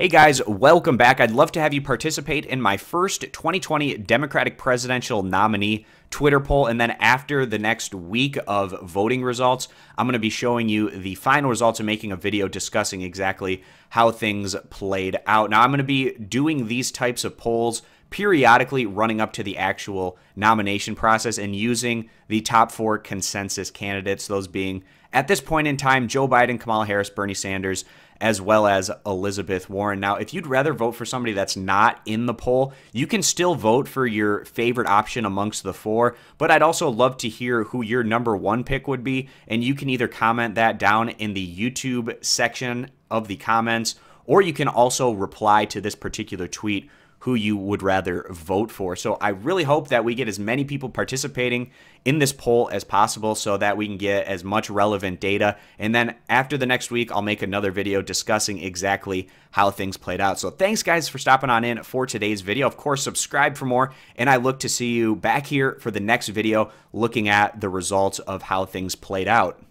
Hey guys, welcome back. I'd love to have you participate in my first 2020 Democratic presidential nominee Twitter poll. And then after the next week of voting results, I'm going to be showing you the final results and making a video discussing exactly how things played out. Now, I'm going to be doing these types of polls periodically running up to the actual nomination process and using the top four consensus candidates, those being at this point in time Joe Biden, Kamala Harris, Bernie Sanders, as well as Elizabeth Warren. Now, if you'd rather vote for somebody that's not in the poll, you can still vote for your favorite option amongst the four, but I'd also love to hear who your number one pick would be, and you can either comment that down in the YouTube section of the comments, or you can also reply to this particular tweet who you would rather vote for. So I really hope that we get as many people participating in this poll as possible so that we can get as much relevant data. And then after the next week, I'll make another video discussing exactly how things played out. So thanks guys for stopping on in for today's video. Of course, subscribe for more and I look to see you back here for the next video looking at the results of how things played out.